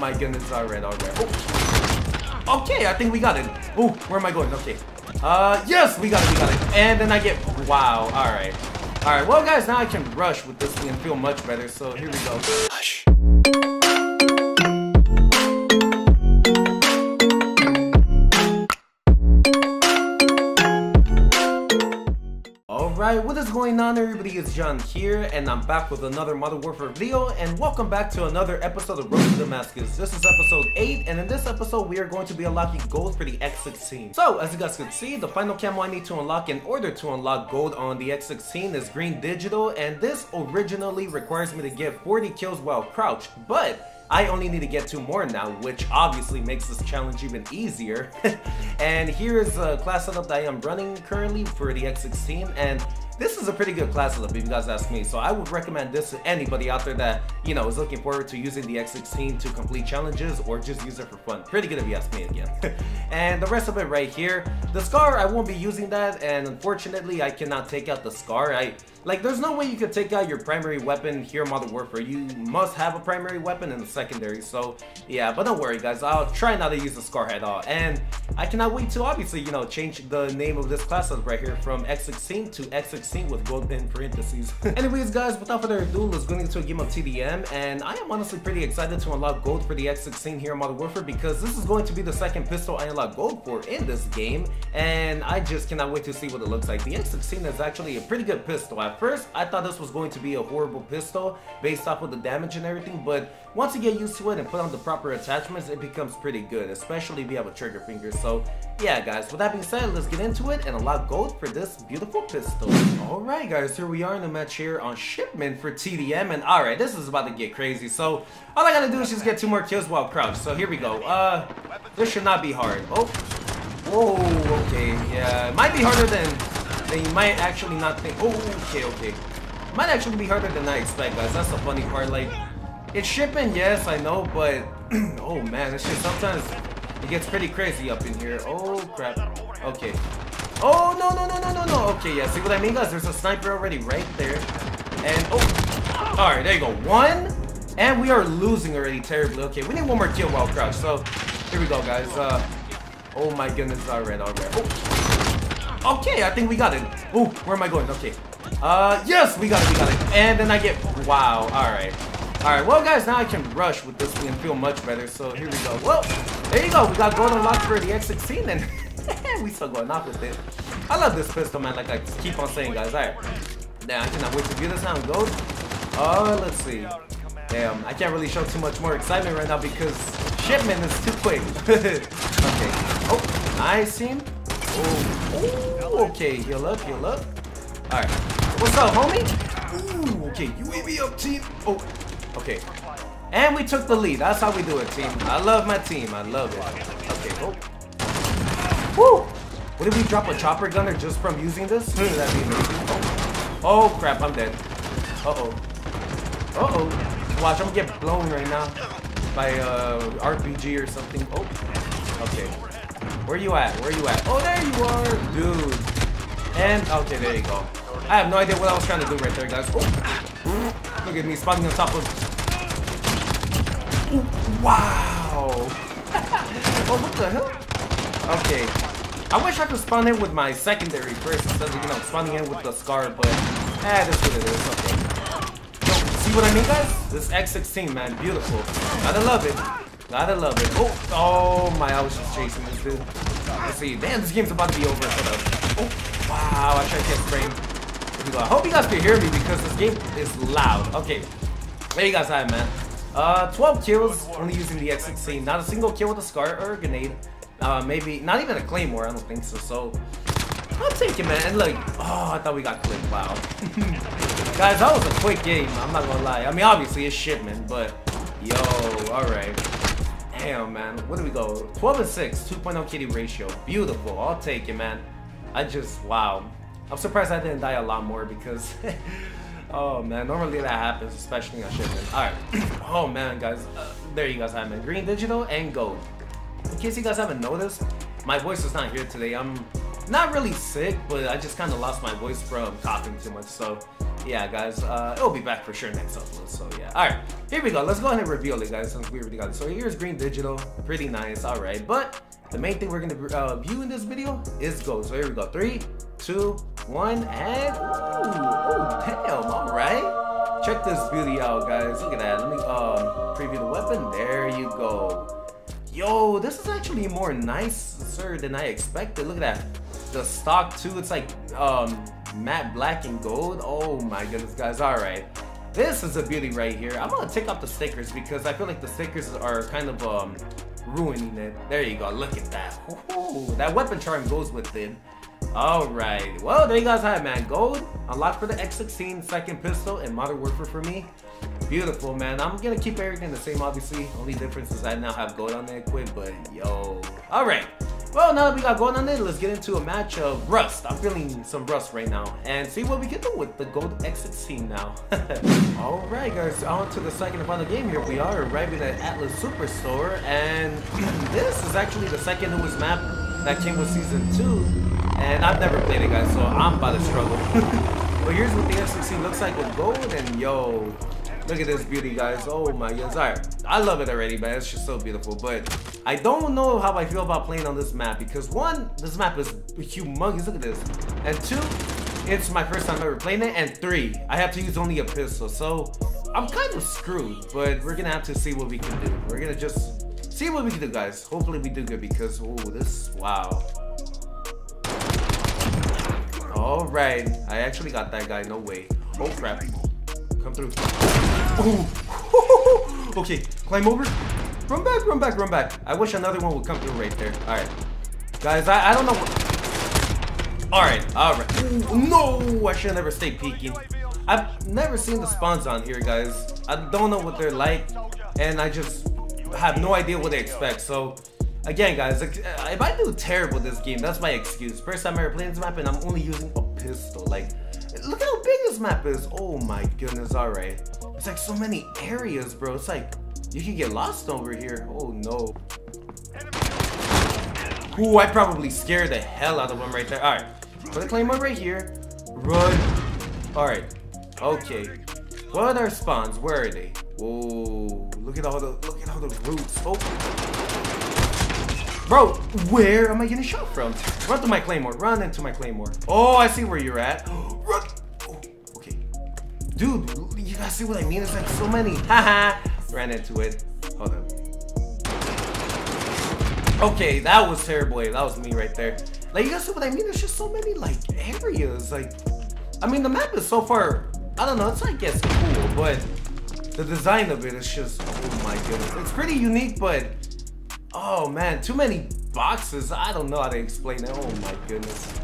my goodness, alright, alright. Oh. Okay, I think we got it. Oh, where am I going? Okay. Uh, yes, we got it, we got it. And then I get, wow, alright. Alright, well guys, now I can rush with this and feel much better, so here we go. Hush. Alright, what is going on everybody, it's John here, and I'm back with another Modern Warfare video, and welcome back to another episode of Road to Damascus. This is episode 8, and in this episode we are going to be unlocking gold for the X16. So, as you guys can see, the final camo I need to unlock in order to unlock gold on the X16 is green digital, and this originally requires me to get 40 kills while crouched, but I only need to get two more now, which obviously makes this challenge even easier. and here is a class setup that I am running currently for the X16, and this is a pretty good class setup if you guys ask me. So I would recommend this to anybody out there that, you know, is looking forward to using the X16 to complete challenges or just use it for fun. Pretty good if you ask me again. and the rest of it right here, the Scar, I won't be using that. And unfortunately, I cannot take out the Scar. I like, there's no way you could take out your primary weapon here Modern Warfare. You must have a primary weapon and a secondary. So, yeah, but don't worry, guys. I'll try not to use the Scar at all. Uh, and I cannot wait to, obviously, you know, change the name of this class up right here from X16 to X16 with gold in parentheses. Anyways, guys, without further ado, let's go into a game of TDM. And I am honestly pretty excited to unlock gold for the X16 here in Modern Warfare because this is going to be the second pistol I unlock gold for in this game. And I just cannot wait to see what it looks like. The X16 is actually a pretty good pistol. At first, I thought this was going to be a horrible pistol based off of the damage and everything, but once you get used to it and put on the proper attachments, it becomes pretty good, especially if you have a trigger finger. So yeah, guys, with that being said, let's get into it and a unlock gold for this beautiful pistol. Alright guys, here we are in the match here on shipment for TDM, and alright, this is about to get crazy. So all I gotta do is just get two more kills while crouched. So here we go. Uh, this should not be hard. Oh, whoa, okay, yeah, it might be harder than then you might actually not think, oh, okay, okay. Might actually be harder than I expect, guys. That's the funny part. Like, it's shipment, yes, I know, but, oh man, it's just sometimes it gets pretty crazy up in here. Oh, crap. Okay. Oh, no, no, no, no, no, no. Okay, yeah, see what I mean, guys? There's a sniper already right there. And, oh, all right, there you go. One, and we are losing already terribly. Okay, we need one more kill while crouched. So, here we go, guys. Uh, oh my goodness, all right, all right. Oh. Okay, I think we got it. Oh, where am I going? Okay. Uh, yes, we got it, we got it. And then I get, wow, all right. All right, well, guys, now I can rush with this and feel much better. So here we go. Well, there you go. We got golden unlocked for the X16, and we still going off with it. I love this pistol, man. Like I keep on saying, guys. All right. Damn, I cannot wait to view this now go. Oh, let's see. Damn, I can't really show too much more excitement right now because shipment is too quick. okay. Oh, I see Oh, okay, heal up, heal up. Alright. What's up, homie? Ooh, okay, UAV up, team. Oh, okay. And we took the lead. That's how we do it, team. I love my team. I love it. Okay, oh. Woo! What if we drop a chopper gunner just from using this? That'd be amazing. Oh. oh, crap, I'm dead. Uh-oh. Uh-oh. Watch, I'm gonna get blown right now by uh, RPG or something. Oh, okay. Where you at? Where you at? Oh, there you are, dude. And, okay, there you go. I have no idea what I was trying to do right there, guys. Oh. Look at me spawning on top of... Wow. oh, what the hell? Okay. I wish I could spawn in with my secondary first instead of, you know, spawning in with the Scar, but... Eh, that's what it is. Okay. See what I mean, guys? This X16, man. Beautiful. Gotta love it. Gotta love it. Oh, oh my, I was just chasing this dude. Let's see. Damn, this game's about to be over. Oh, wow, I tried to get framed. I hope you guys can hear me because this game is loud. Okay, there you guys it, man. Uh, 12 kills, only using the X16. Not a single kill with a SCAR or a grenade. Uh, maybe, not even a Claymore, I don't think so. So, I'll take it, man. And look, oh, I thought we got clipped. Wow. guys, that was a quick game. I'm not gonna lie. I mean, obviously, it's shipment, but yo, alright. Damn, man. What do we go? 12 and 6, 2.0 KD ratio. Beautiful. I'll take it, man. I just, wow. I'm surprised I didn't die a lot more because, oh, man. Normally that happens, especially on shipment. All right. oh, man, guys. Uh, there you guys have it. Green digital and gold. In case you guys haven't noticed, my voice is not here today. I'm not really sick, but I just kind of lost my voice from coughing too much. So, yeah, guys, uh, it'll be back for sure next upload. So yeah, all right, here we go. Let's go ahead and reveal it, guys, since we already got it. So here's Green Digital, pretty nice. All right, but the main thing we're gonna uh, view in this video is gold. So here we go, three, two, one, and ooh, ooh damn, all right. Check this beauty out, guys. Look at that. Let me um preview the weapon. There you go. Yo, this is actually more nicer than I expected. Look at that. The stock too, it's like um matte black and gold. Oh my goodness, guys. All right. This is a beauty right here. I'm gonna take off the stickers because I feel like the stickers are kind of um ruining it. There you go. Look at that. Ooh, that weapon charm goes with it. Alright, well there you guys have it man. Gold, unlocked for the X16, second pistol, and Modern Warfare for me. Beautiful man. I'm gonna keep everything the same obviously. Only difference is I now have gold on the equip, but yo. Alright. Well, now that we got going on it, let's get into a match of Rust. I'm feeling some Rust right now. And see what we can do with the Gold X16 now. Alright guys, on to the second and final game here. We are arriving at Atlas Superstore. And this is actually the second newest map that came with Season 2. And I've never played it, guys, so I'm about to struggle. but here's what the X16 looks like with gold, and yo, look at this beauty, guys. Oh my goodness. Alright, I love it already, man. It's just so beautiful. But I don't know how I feel about playing on this map because one, this map is humongous. Look at this. And two, it's my first time ever playing it. And three, I have to use only a pistol. So I'm kind of screwed, but we're gonna have to see what we can do. We're gonna just see what we can do, guys. Hopefully we do good because, oh, this, wow. All right. I actually got that guy. No way. Oh, crap. Come through. Ooh. okay. Climb over. Run back, run back, run back. I wish another one would come through right there. All right. Guys, I, I don't know what... All right, all right. Ooh, no, I should never stay peeking. I've never seen the spawns on here, guys. I don't know what they're like, and I just have no idea what they expect. So Again, guys, uh, if I do terrible this game, that's my excuse. First time I ever playing this map, and I'm only using a pistol. Like, look how big this map is. Oh my goodness, alright. It's like so many areas, bro. It's like, you can get lost over here. Oh no. Ooh, I probably scared the hell out of him right there. Alright, put the claymore right here. Run. Alright, okay. What are their spawns? Where are they? Oh, look at all the look at all the roots. Oh. Bro, where am I getting shot from? Run to my claymore. Run into my claymore. Oh, I see where you're at. Run. Oh, okay. Dude, you guys see what I mean? It's like so many. Haha. Ran into it. Hold on. Okay, that was terrible. That was me right there. Like, you guys see what I mean? There's just so many, like, areas. Like, I mean, the map is so far, I don't know, it's, I guess, cool, but the design of it is just, oh my goodness. It's pretty unique, but Oh man, too many boxes. I don't know how to explain it. Oh my goodness.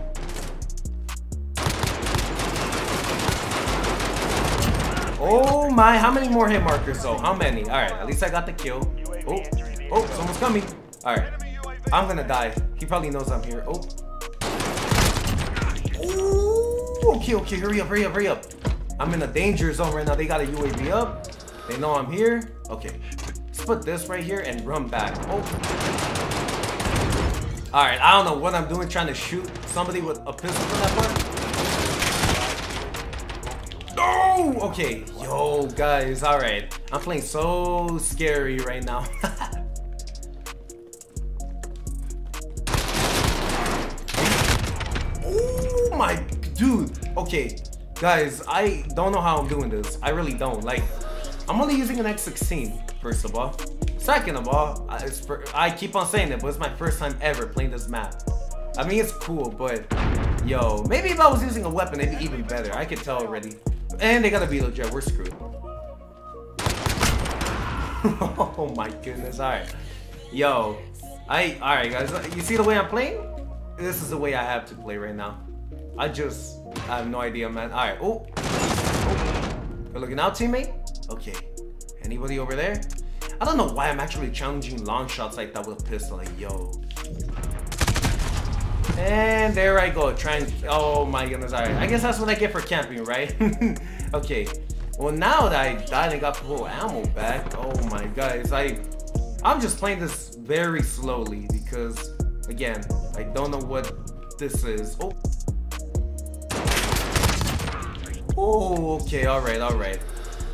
Oh my, how many more hit markers though? How many? Alright, at least I got the kill. Oh, oh, someone's coming. Alright, I'm gonna die. He probably knows I'm here. Oh. Ooh, okay, okay, hurry up, hurry up, hurry up. I'm in a danger zone right now. They got a UAV up. They know I'm here. Okay, Let's put this right here and run back. Oh. Alright, I don't know what I'm doing trying to shoot somebody with a pistol Okay, yo, guys, alright. I'm playing so scary right now. oh my, dude. Okay, guys, I don't know how I'm doing this. I really don't. Like, I'm only using an X16 first of all. Second of all, I, I keep on saying it, but it's my first time ever playing this map. I mean, it's cool, but yo, maybe if I was using a weapon, it'd be even better. I could tell already. And they got a VTOL jet. We're screwed. oh my goodness. All right. Yo, I, all right, guys. You see the way I'm playing? This is the way I have to play right now. I just, I have no idea, man. All right. Oh, oh. you're looking out, teammate. Okay. Anybody over there? I don't know why I'm actually challenging long shots like that with a pistol. Like, yo. And there I go, trying. Oh my goodness! Alright, I guess that's what I get for camping, right? okay. Well, now that I died and got the whole ammo back, oh my guys, I, I'm just playing this very slowly because, again, I don't know what this is. Oh. Oh, okay, all right, all right.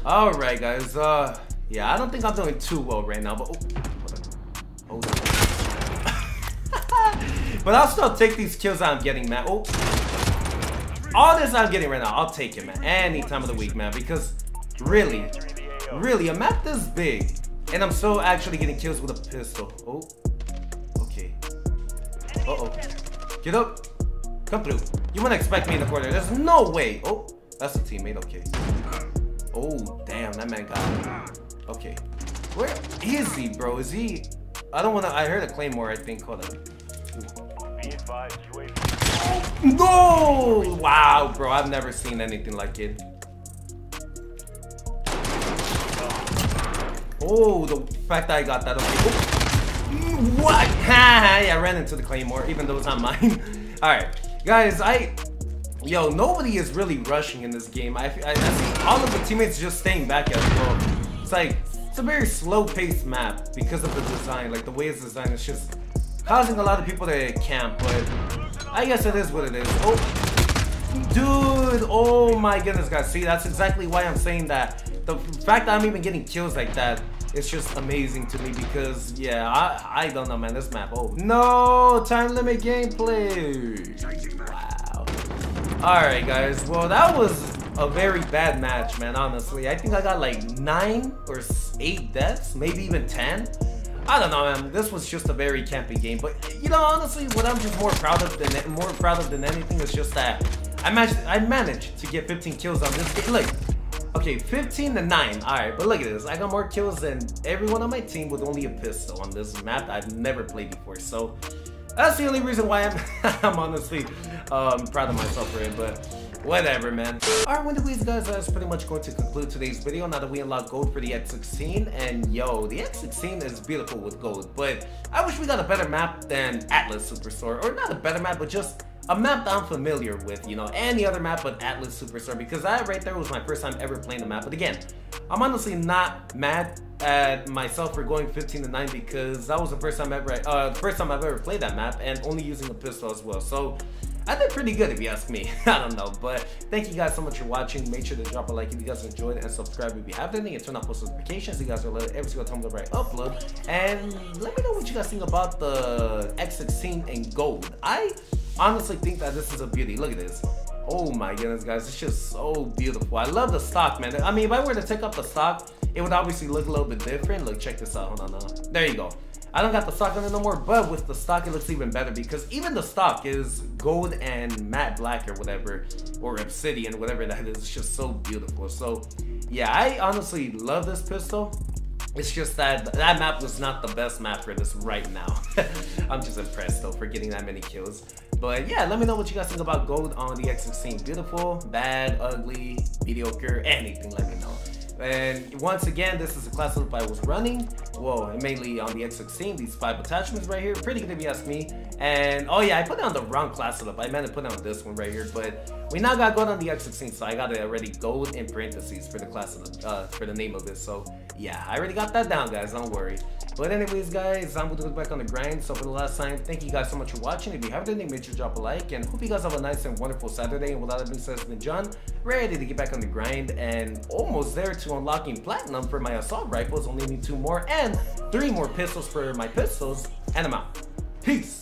All right, guys. Uh, yeah, I don't think I'm doing too well right now, but oh, hold on. But I'll still take these kills I'm getting, man. Oh, all this I'm getting right now, I'll take it, man. Any time of the week, man, because really, really, a map this big, and I'm still actually getting kills with a pistol. Oh, okay. Uh oh, get up, come through. You wouldn't expect me in the corner. There's no way. Oh. That's a teammate, okay. Oh, damn, that man got Okay. Where is he, bro? Is he... I don't want to... I heard a Claymore, I think. Hold on. No! Wow, bro. I've never seen anything like it. Oh, the fact that I got that. Okay. Oh, what? I ran into the Claymore, even though it's not mine. Alright. Guys, I Yo, nobody is really rushing in this game. I, I, I see all of the teammates just staying back as well. It's like, it's a very slow-paced map because of the design. Like, the way it's designed, it's just causing a lot of people to camp, but I guess it is what it is. Oh, dude, oh my goodness, guys. See, that's exactly why I'm saying that. The fact that I'm even getting kills like that it's just amazing to me because yeah I, I don't know man this map oh no time limit gameplay wow Alright guys, well that was a very bad match man, honestly. I think I got like 9 or 8 deaths, maybe even 10. I don't know man, this was just a very campy game, but you know honestly what I'm just more proud of than more proud of than anything is just that I managed I managed to get 15 kills on this game. Look, okay, 15 to 9. Alright, but look at this. I got more kills than everyone on my team with only a pistol on this map I've never played before. So that's the only reason why I'm, I'm honestly um, proud of myself for it, but whatever, man. Alright, the weeds, guys, that's pretty much going to conclude today's video now that we unlocked gold for the X16. And yo, the X16 is beautiful with gold, but I wish we got a better map than Atlas Superstore, or not a better map, but just a map that I'm familiar with, you know, any other map but Atlas Superstore because that right there was my first time ever playing the map. But again, I'm honestly not mad at myself for going 15 to 9 because that was the first time ever, uh, first time I've ever played that map and only using a pistol as well. So I did pretty good if you ask me. I don't know, but thank you guys so much for watching. Make sure to drop a like if you guys enjoyed and subscribe if you have any and turn on post notifications. You guys are let every single time that I upload. And let me know what you guys think about the X16 in gold. I honestly think that this is a beauty. Look at this. Oh my goodness, guys. It's just so beautiful. I love the stock, man. I mean, if I were to take up the stock, it would obviously look a little bit different. Look, check this out. Hold on. There you go. I don't got the stock on it no more, but with the stock, it looks even better because even the stock is gold and matte black or whatever, or obsidian, whatever that is. It's just so beautiful. So, yeah, I honestly love this pistol. It's just that that map was not the best map for this right now. I'm just impressed though for getting that many kills. But yeah, let me know what you guys think about gold on the X16. Beautiful, bad, ugly, mediocre, anything, let me know. And once again, this is a class loop I was running. Well, mainly on the X16, these five attachments right here. Pretty good if you ask me. And oh yeah, I put down the wrong class loop. I meant to put down this one right here, but we now got gold on the X16, so I got it already gold in parentheses for the class loop, uh, for the name of this. So yeah, I already got that down, guys. Don't worry. But anyways, guys, I'm going to look back on the grind. So for the last time, thank you guys so much for watching. If you haven't done make sure to drop a like. And hope you guys have a nice and wonderful Saturday. And without that being said, been John, ready to get back on the grind and almost there to unlocking platinum for my assault rifles. Only need two more and three more pistols for my pistols. And I'm out. Peace.